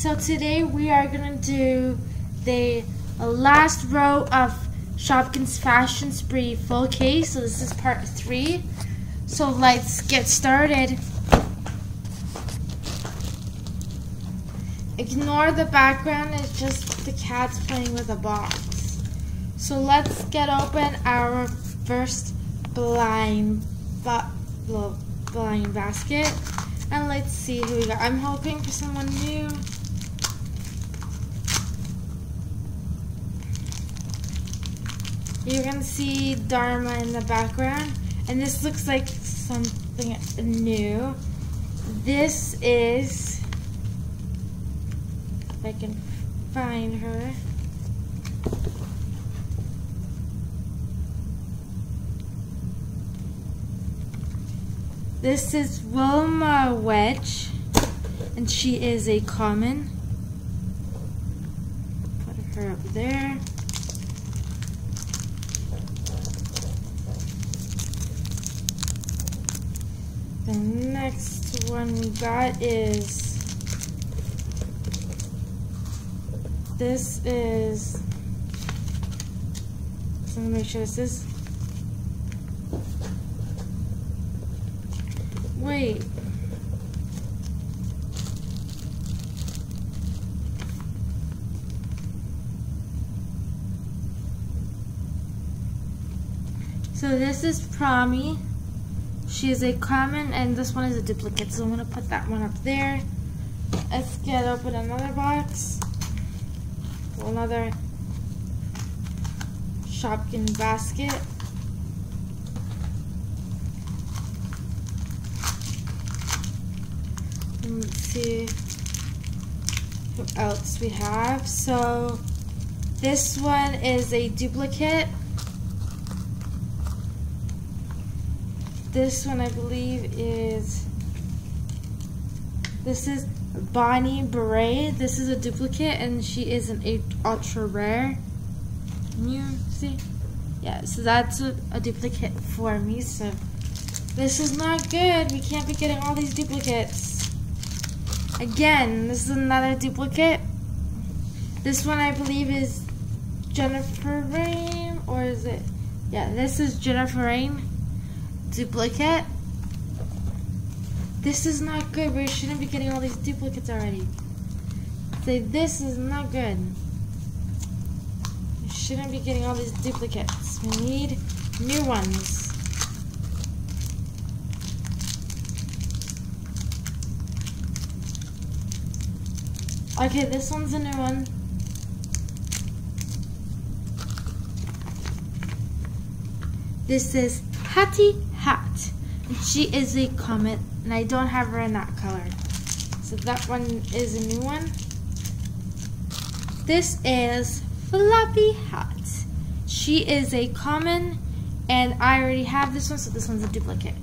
So today we are gonna do the last row of Shopkins Fashion Spree full case. So this is part three. So let's get started. Ignore the background, it's just the cats playing with a box. So let's get open our first blind, blind basket. And let's see who we got. I'm hoping for someone new. You're gonna see Dharma in the background. And this looks like something new. This is if I can find her. This is Wilma Wedge, and she is a common. Put her up there. The next one we got is this is, let me make sure this is, wait. So this is Promi. She is a common and this one is a duplicate. So I'm going to put that one up there. Let's get open another box another Shopkin basket. let's see what else we have. So this one is a duplicate. This one I believe is, this is Bonnie Beret. This is a duplicate and she is an ultra rare. Can you see? Yeah, so that's a, a duplicate for me. So this is not good. We can't be getting all these duplicates. Again, this is another duplicate. This one I believe is Jennifer Rain, or is it? Yeah, this is Jennifer Rain duplicate. This is not good. We shouldn't be getting all these duplicates already. Say, this is not good. We shouldn't be getting all these duplicates. We need new ones. Okay, this one's a new one. This is Hattie Hat. And she is a comet and I don't have her in that color. So that one is a new one. This is Floppy Hat. She is a common, and I already have this one, so this one's a duplicate.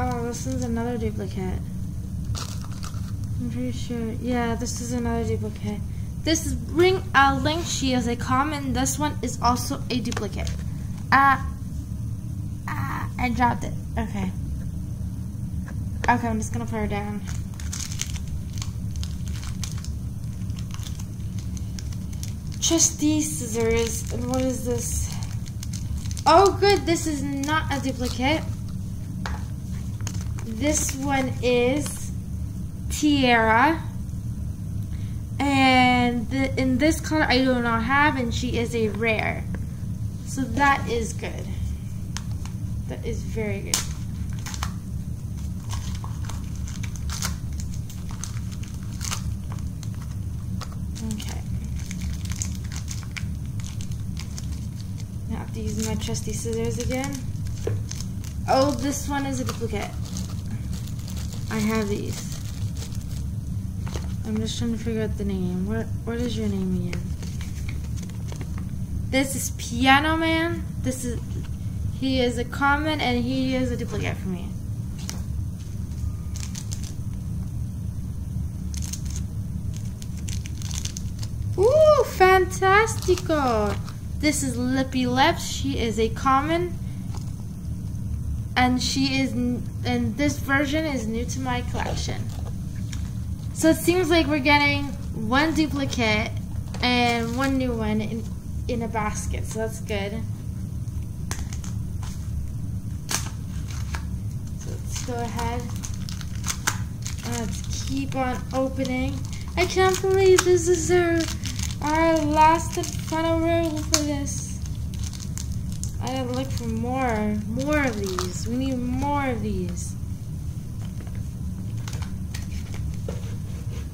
Oh, this is another duplicate. I'm pretty sure. Yeah, this is another duplicate. This is Ring uh, Link. She is a common. This one is also a duplicate. Ah, uh, ah, uh, I dropped it. Okay. Okay, I'm just gonna put her down. Just these scissors. And what is this? Oh, good. This is not a duplicate. This one is Tiara. And the, in this color I do not have and she is a rare. So that is good. That is very good. Okay. I have to use my trusty scissors again. Oh, this one is a duplicate. I have these. I'm just trying to figure out the name. What What is your name again? This is Piano Man. This is he is a common and he is a duplicate for me. Ooh, fantastico! This is Lippy Lips. She is a common and she is, and this version is new to my collection. So it seems like we're getting one duplicate and one new one in, in a basket, so that's good. So let's go ahead and let's keep on opening. I can't believe this is our our last and final rule for this. I gotta look for more, more of these. We need more of these.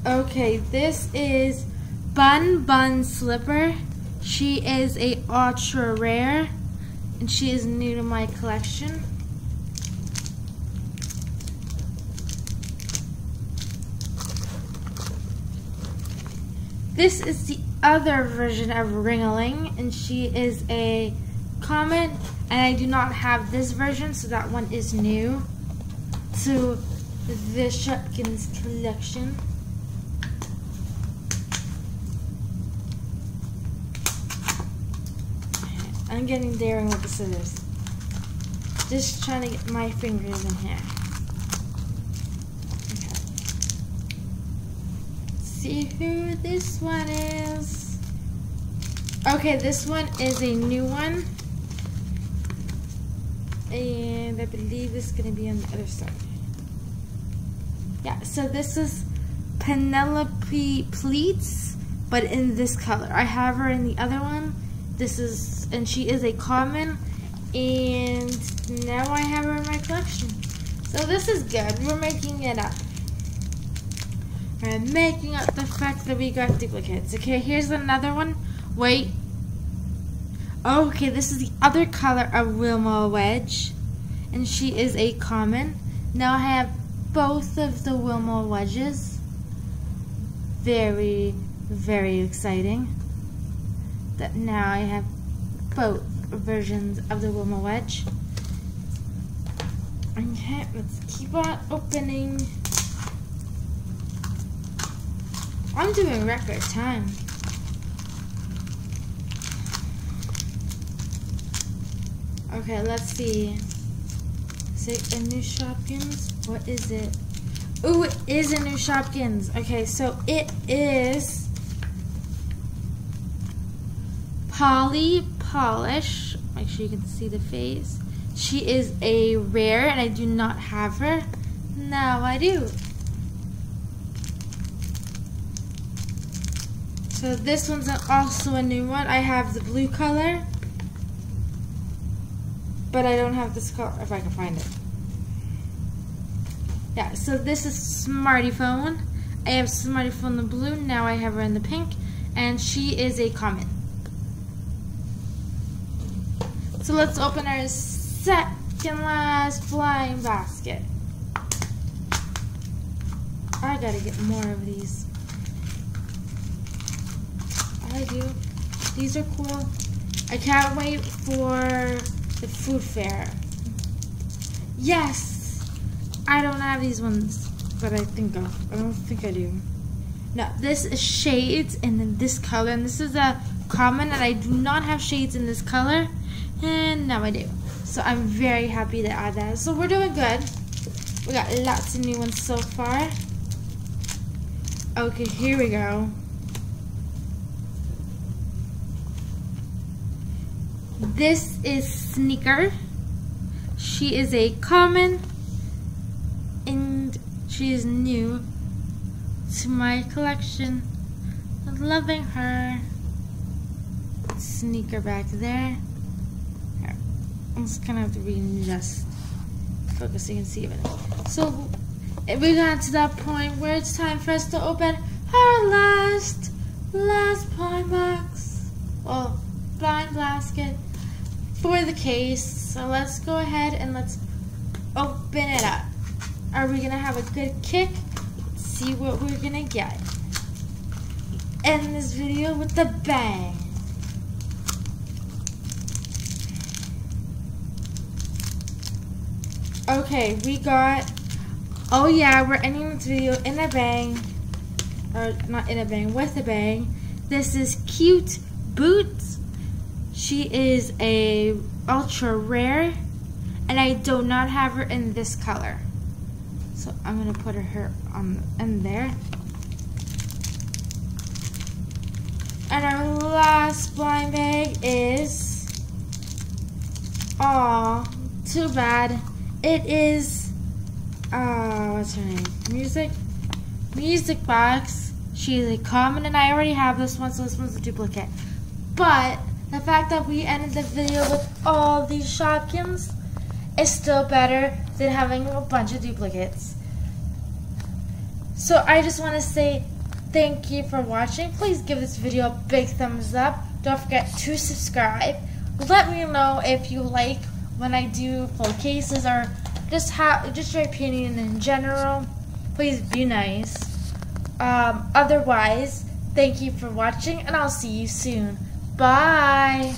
Okay, this is Bun Bun Slipper. She is a ultra rare, and she is new to my collection. This is the other version of Ringling, and she is a comet, and I do not have this version, so that one is new to the Shopkins collection. I'm getting daring with the scissors. Just trying to get my fingers in here. see who this one is. Okay, this one is a new one. And I believe it's going to be on the other side. Yeah, so this is Penelope Pleats, but in this color. I have her in the other one. This is, and she is a common. And now I have her in my collection. So this is good. We're making it up. I'm making up the fact that we got duplicates. Okay, here's another one. Wait. Okay, this is the other color of Wilma Wedge. And she is a common. Now I have both of the Wilma Wedges. Very, very exciting. That now I have both versions of the Wilma Wedge. Okay, let's keep on opening. I'm doing record time. Okay, let's see. Is it a new Shopkins? What is it? Ooh, it is a new Shopkins. Okay, so it is Polly Polish. Make sure you can see the face. She is a rare, and I do not have her. Now I do. So this one's also a new one. I have the blue color, but I don't have this color, if I can find it. Yeah, so this is Smarty Phone. I have Smarty Phone in the blue, now I have her in the pink, and she is a common. So let's open our second last flying basket. I gotta get more of these. I do. These are cool. I can't wait for the food fair. Yes! I don't have these ones, but I think of. I don't think I do. No, this is shades in this color, and this is a common, that I do not have shades in this color, and now I do. So I'm very happy to add that. So we're doing good. We got lots of new ones so far. Okay, here we go. This is Sneaker. She is a common and she is new to my collection. I'm loving her. Sneaker back there. Here. I'm just gonna have to readjust focus so you can see everything. So we got to that point where it's time for us to open our last last blind box. Well, blind basket for the case. So let's go ahead and let's open it up. Are we gonna have a good kick? Let's see what we're gonna get. End this video with a bang. Okay, we got, oh yeah, we're ending this video in a bang, or not in a bang, with a bang. This is cute boots. She is a ultra rare and I do not have her in this color. So I'm gonna put her on in there. And our last blind bag is, oh, too bad. It is, uh, what's her name? Music, Music Box. She's a common, and I already have this one, so this one's a duplicate. But the fact that we ended the video with all these Shopkins is still better than having a bunch of duplicates. So I just want to say thank you for watching. Please give this video a big thumbs up. Don't forget to subscribe. Let me know if you like when I do full cases or just how just your opinion in general. Please be nice. Um, otherwise, thank you for watching and I'll see you soon. Bye.